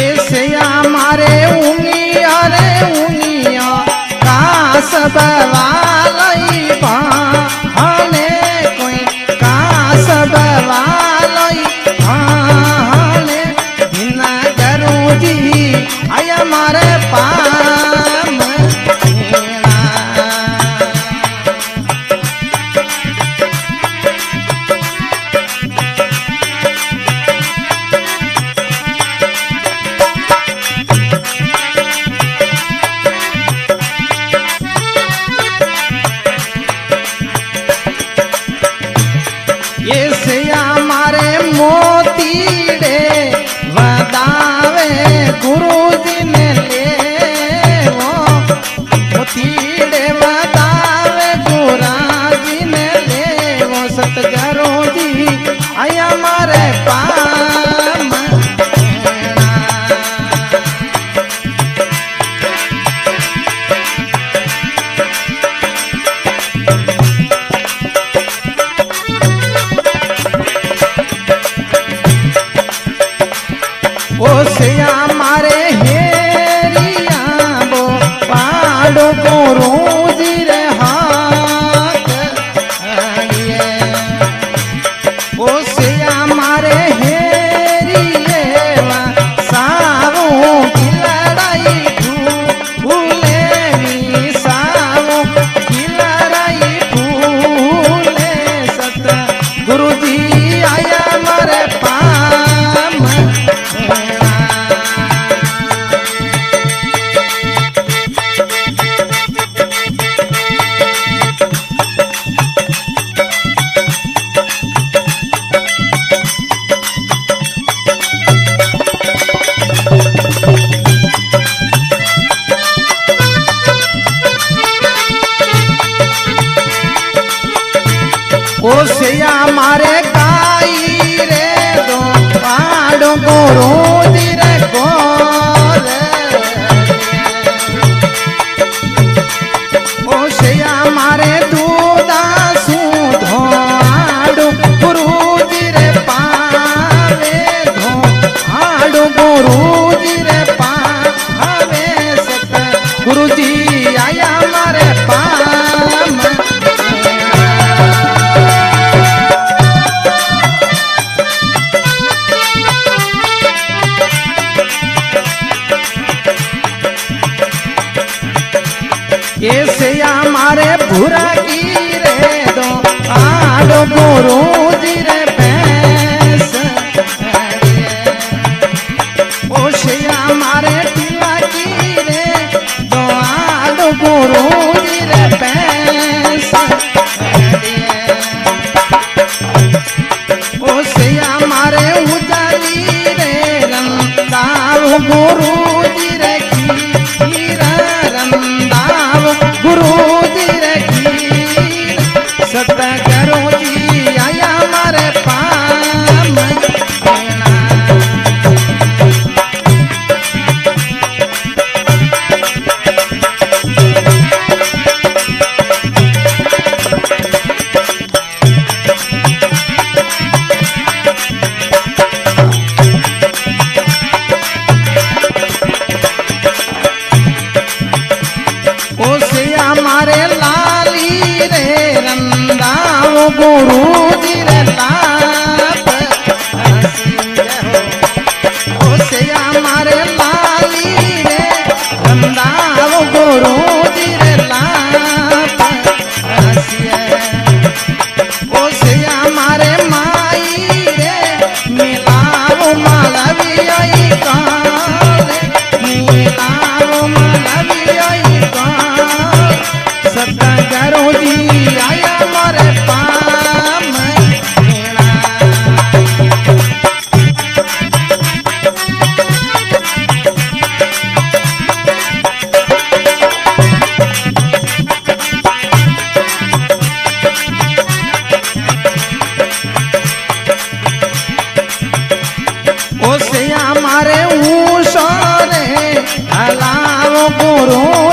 ऐसे हमारे उंगिया रे उंगिया का सबवा ओसिया मारे काई रे दो पाड़ों को रोदी মরণ सदा करो जी মোরো